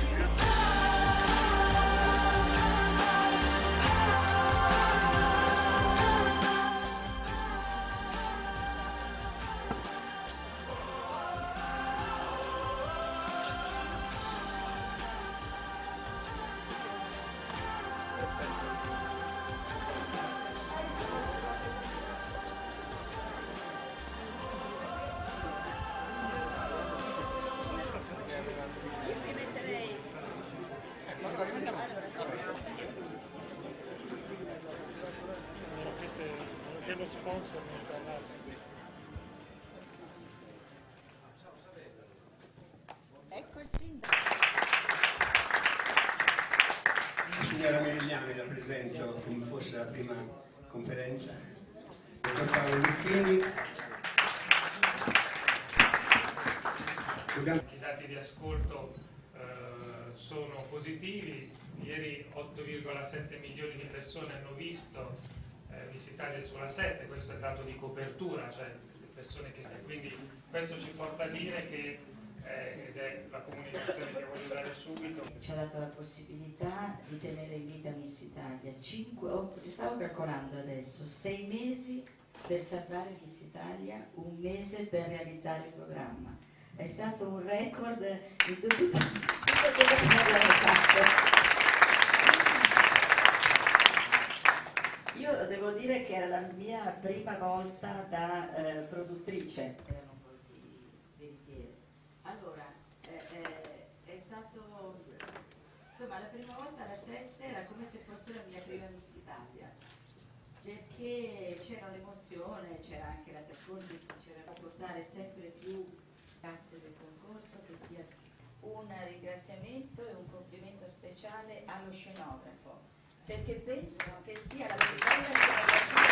shit. Se, che lo sponsor non sa nada. Ecco il sindaco. Signora Merigliani rappresento come fosse la prima conferenza. Dottor Paolo Lucchini. I dati di ascolto eh, sono positivi, ieri 8,7 milioni di persone hanno visto eh, visitare sulla 7, questo è il dato di copertura, cioè le persone che... Quindi questo ci porta a dire che, eh, ed è la comunicazione che voglio dare subito, Ci ha dato la possibilità di tenere in vita Miss Italia. Cinque, oh, ci stavo calcolando adesso, sei mesi per salvare Miss Italia, un mese per realizzare il programma. È stato un record in tutto, tutto quello che abbiamo fatto. Io devo dire che era mia prima volta da eh, produttrice, erano così veritiere. Allora, eh, eh, è stato, insomma, la prima volta alla 7 era come se fosse la mia prima Miss Italia, perché c'era l'emozione, c'era anche la ascolti, c'era portare sempre più grazie del concorso, che sia un ringraziamento e un complimento speciale allo scenografo, perché penso che sia la più bella scenografia.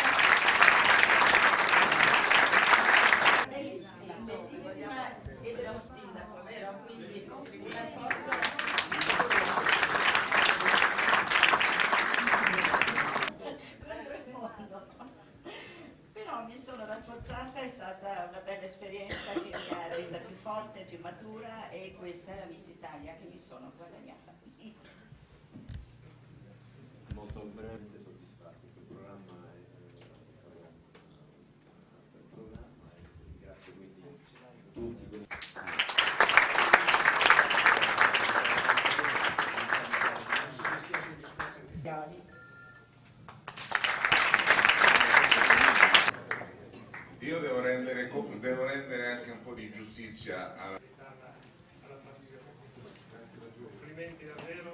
Bellissima, bellissima ed era un sindaco, vero? Quindi una foto però mi sono rafforzata, è stata una bella esperienza che mi ha resa più forte, più matura e questa è la Miss Italia che mi sono guadagnata molto brevemente soddisfatti, il programma è, è un programma e ringrazio quindi tutti. Io devo rendere, devo rendere anche un po' di giustizia alla... Complimenti davvero.